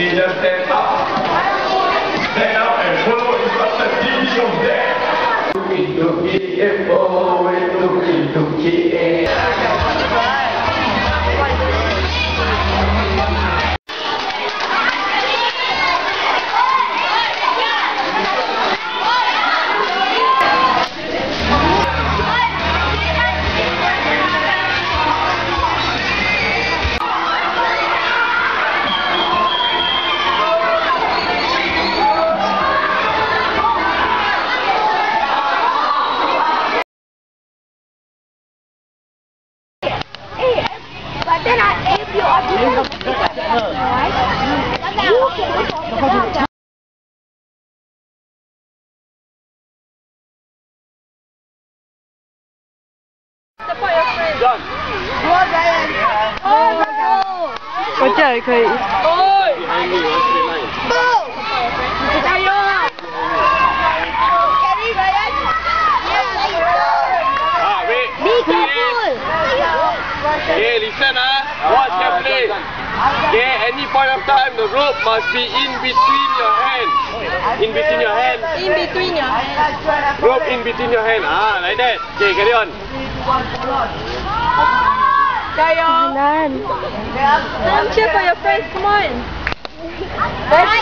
Et ne fait pas. Il then I, if you are doing right, you can go Support your friend. Done. Go Ryan. Oh no. 我这样也可以。 Okay, listen ah. Watch carefully. Okay, any point of time, the rope must be in between your hands. In between your hands. In between your hands. Rope in between your hands. Ah, like that. Okay, carry on. Tayo. Nan. Come cheer for your friends. Come on. Ryan, go. Go.